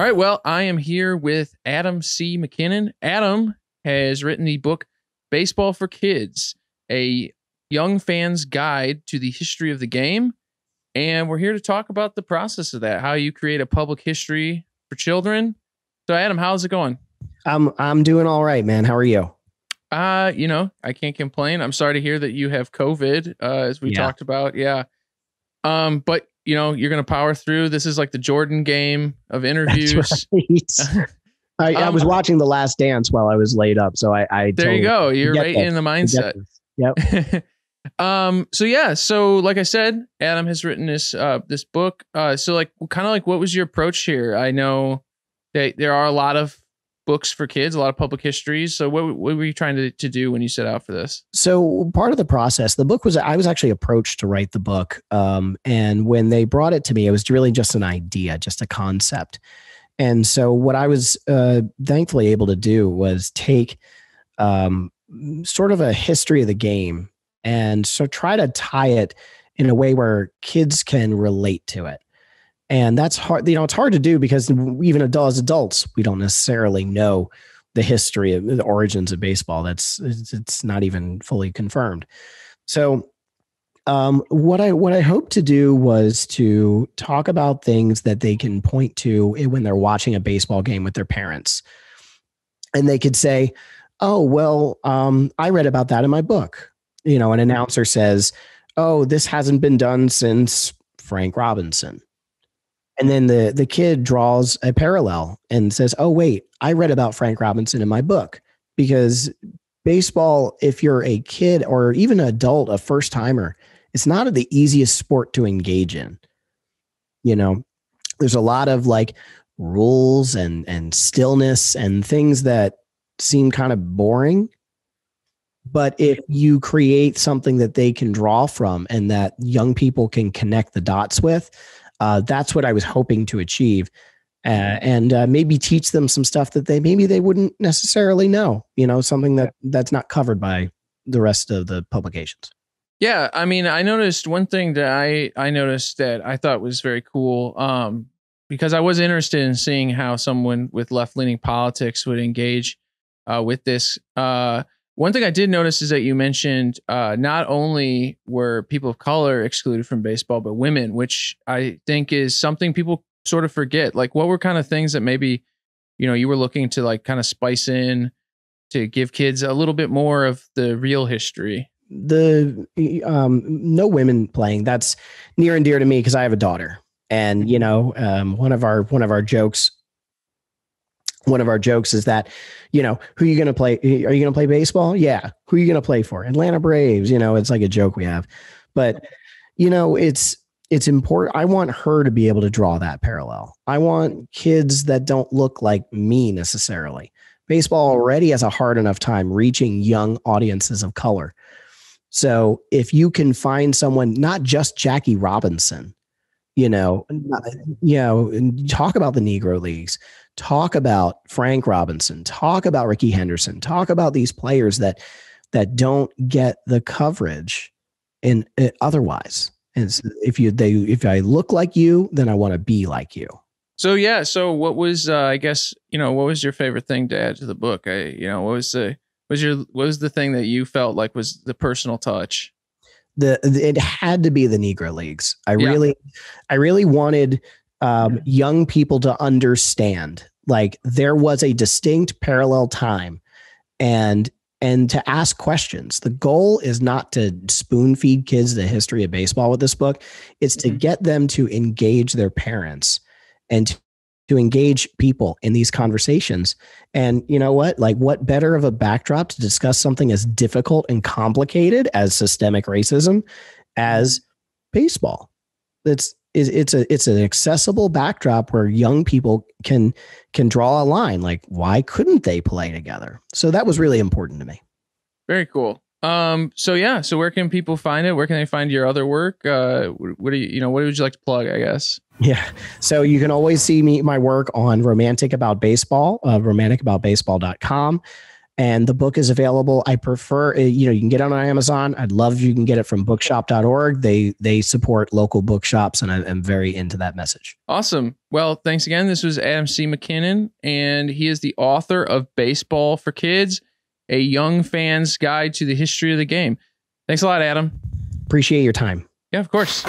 All right. Well, I am here with Adam C. MacKinnon. Adam has written the book Baseball for Kids, a young fan's guide to the history of the game. And we're here to talk about the process of that, how you create a public history for children. So, Adam, how's it going? I'm I'm doing all right, man. How are you? Uh, you know, I can't complain. I'm sorry to hear that you have COVID, uh, as we Yeah. talked about. Yeah. Um, but you know, you're gonna power through. This is like the Jordan game of interviews. Right. I, I Um, was watching The Last Dance while I was laid up, so I, I There you go. You're right this. in the mindset. this. um so yeah so like i said adam has written this uh this book uh so like kind of like what was your approach here i know that there are a lot of books for kids a lot of public histories so what, what were you trying to, to do when you set out for this So part of the process, the book was I was actually approached to write the book, um, and when they brought it to me, it was really just an idea, just a concept. And so what I was uh, thankfully able to do was take um, sort of a history of the game and so try to tie it in a way where kids can relate to it. And that's hard, you know, it's hard to do because even as adults, we don't necessarily know the history of the origins of baseball. That's it's, it's not even fully confirmed. So um, what I what I hope to do was to talk about things that they can point to when they're watching a baseball game with their parents, and they could say, "Oh, well, um, I read about that in my book." You know, an announcer says, "Oh, this hasn't been done since Frank Robinson." And then the the kid draws a parallel and says, "Oh wait, I read about Frank Robinson in my book because baseball if you're a kid or even an adult, a first timer, it's not the easiest sport to engage in. You know, there's a lot of like rules and and stillness and things that seem kind of boring. But if you create something that they can draw from and that young people can connect the dots with, uh, that's what I was hoping to achieve. Uh, and uh, maybe teach them some stuff that they maybe they wouldn't necessarily know. You know, something that that's not covered by the rest of the publications. yeah i mean i noticed one thing that i i noticed that i thought was very cool um because i was interested in seeing how someone with left-leaning politics would engage uh, with this uh one thing I did notice is that you mentioned uh, not only were people of color excluded from baseball, but women, which I think is something people sort of forget. Like, what were kind of things that maybe you know you were looking to like kind of spice in to give kids a little bit more of the real history? The um, no women playing that's near and dear to me because I have a daughter, and you know, um, one of our one of our jokes. One of our jokes is that, you know, who eh, are you going to play? Are you going to play baseball? Yeah. Who are you going to play for? Atlanta Braves. You know, it's like a joke we have, but you know, it's it's important. I want her to be able to draw that parallel. I want kids that don't look like me necessarily. Baseball already has a hard enough time reaching young audiences of color. So if you can find someone, not just Jackie Robinson, you know, you know, and talk about the Negro leagues, talk about Frank Robinson, talk about Rickey Henderson, talk about these players that that don't get the coverage in uh, otherwise. And it's- if you they if I look like you, then I want to be like you. So yeah, so what was uh, I guess you know what was your favorite thing to add to the book? I you know what was the was your what was the thing that you felt like was the personal touch? The it had to be the negro leagues i Yeah. really i really wanted um, young people to understand like there was a distinct parallel time and and to ask questions the goal is not to spoon feed kids the history of baseball with this book it's to Mhm. get them to engage their parents and to, engage people in these conversations and you know what? Like, what better of a backdrop to discuss something as difficult and complicated as systemic racism as baseball? It's it's a it's an accessible backdrop where young people can can draw a line. Like, why couldn't they play together? So that was really important to me. Very cool. Um. So yeah. So where can people find it? Where can they find your other work? Uh. What do you you know? What would you like to plug? I guess. Yeah. So you can always see me my work on Romantic About Baseball, uh, romanticaboutbaseball.com. and the book is available. I prefer, uh, you know, you can get it on Amazon. I'd love if you can get it from bookshop.org. They they support local bookshops, and I, am very into that message. Awesome. Well, thanks again. This was Adam C. MacKinnon, and he is the author of Baseball for Kids, a young fan's guide to the history of the game. Thanks a lot, Adam. Appreciate your time. Yeah, of course.